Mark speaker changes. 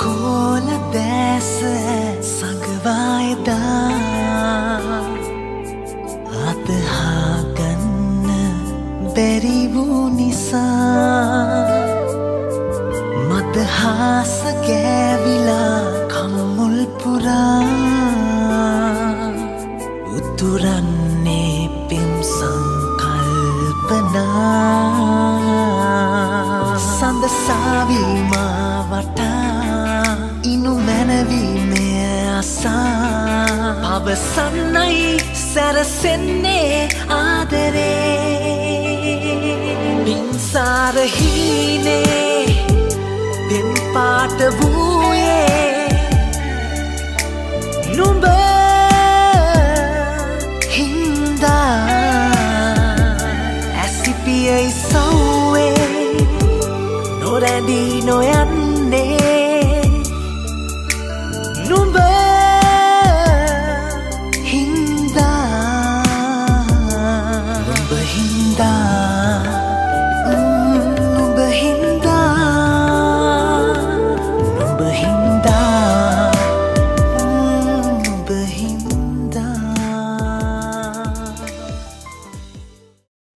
Speaker 1: කෝල දැස සඟවායදා. අතහාගන්න බැරි වූ නිසා. මදහාස ගෑවිලා කම්මුල් පුරා. උතුරන්නේ පෙම් සංකල්පනා. අසා පවසන්නයි සැරසෙන්නේ ආදරේ. පින්සාරහීනේ පෙම් පාට වූයේ. නුඹ හින්දා ඇසිපියයි සව්වේ. නොරැඳී නොයන්නේ